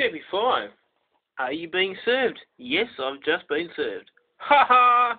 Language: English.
Stevie 5. Are you being served? Yes, I've just been served. Ha ha!